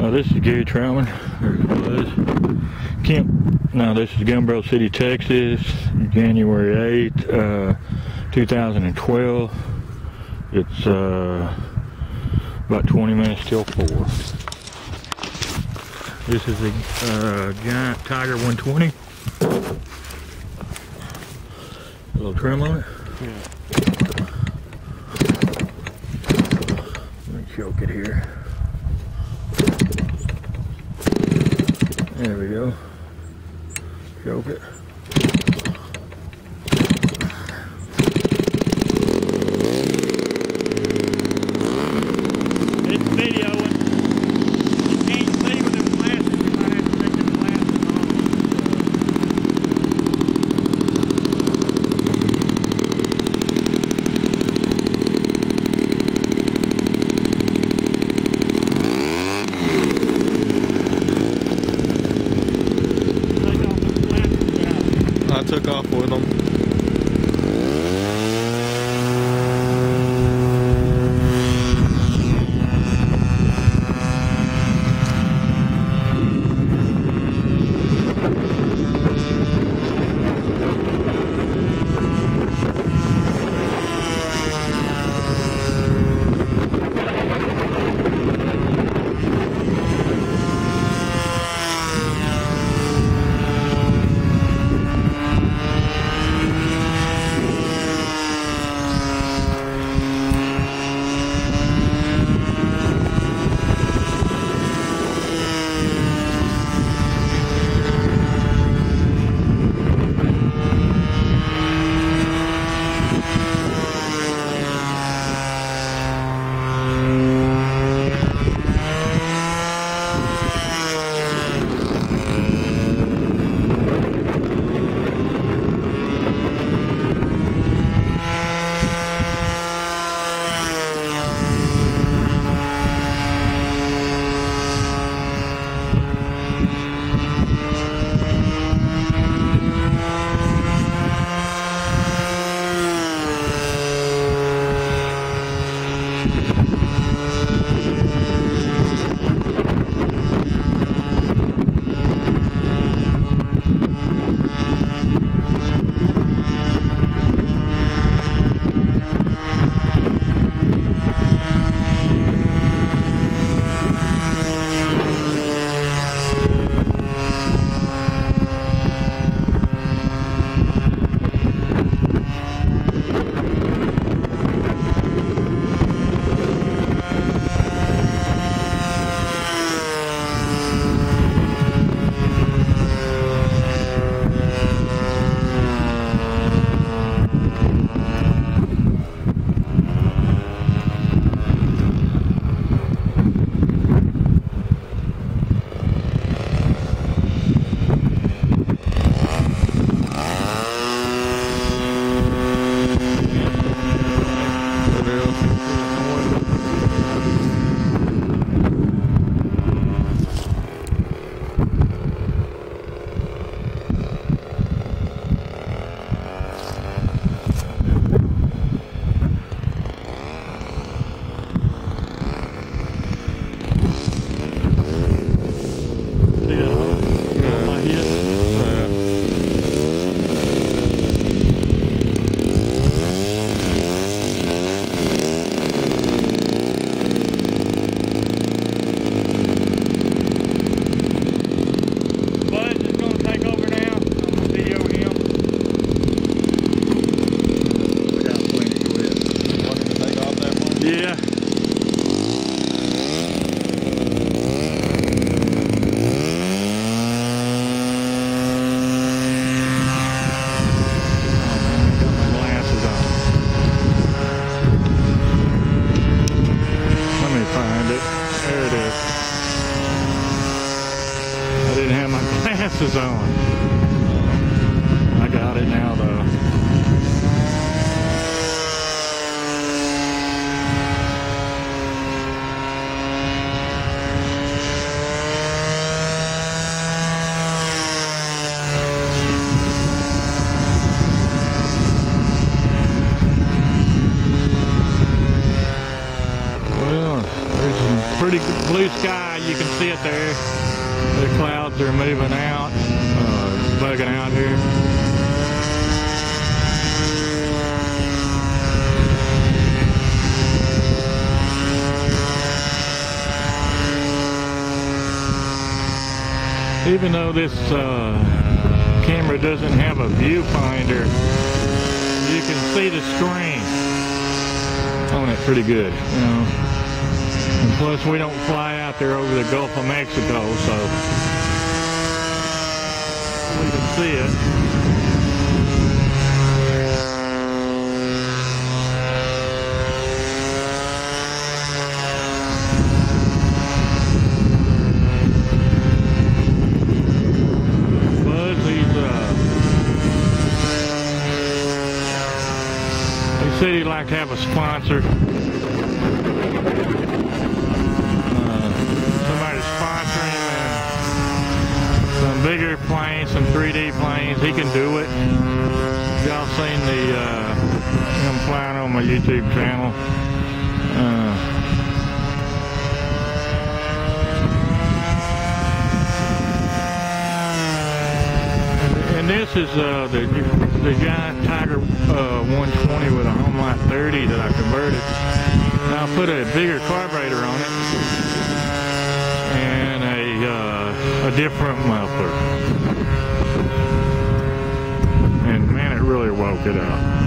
Oh, this is Gary Troutman. Or it was. Camp. now this is Gun Barrel City, Texas, January 8th, uh, 2012. It's uh, about 20 minutes till 4. This is a uh, giant Tiger 120. A little trim on it. Yeah. Let me choke it here. There we go. Choke it. It's videoing. You can't see with them glasses. You might have to take them glasses off. Take off the glasses out. I took off with them. My glasses on. I got it now though. Pretty blue sky sky, you can see it there. The clouds are moving out, uh, bugging out here. Even though this uh, camera doesn't have a viewfinder, you can see the screen on it pretty good, you know. And plus, we don't fly out there over the Gulf of Mexico, so we can see it. He's uh, like to have a sponsor. Uh, somebody to sponsor him and some bigger planes, some 3D planes. He can do it. Y'all seen the uh, him flying on my YouTube channel. Uh, And this is uh, the the giant Tiger uh, 120 with a Homelite 30 that I converted. Now I put a bigger carburetor on it and a uh, a different muffler. And man, it really woke it up.